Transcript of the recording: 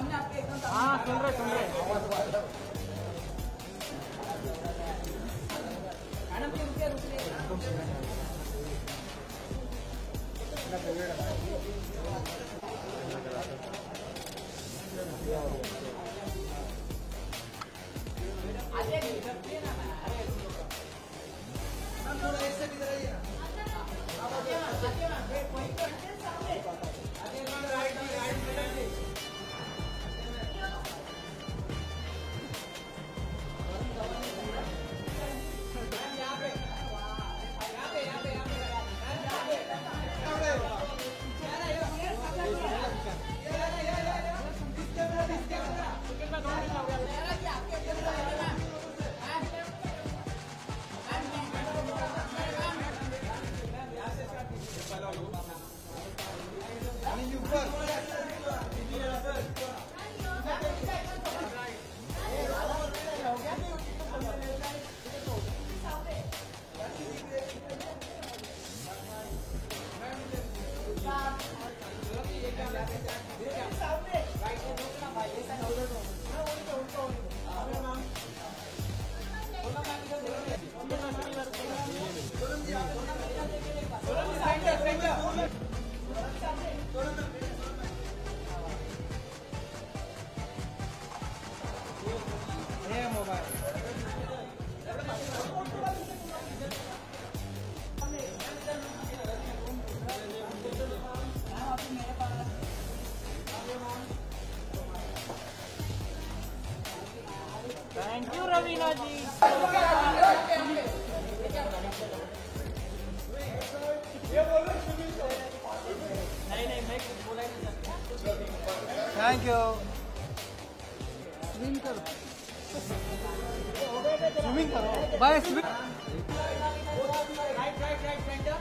सामने आपके एकदम हाँ सुन रहे सुन रहे। मैडम जी रुकिए रुकिए मैं Thank you, Raveena ji. Thank you. Swim करो. Swimming Bye swim. Right, right, right, center.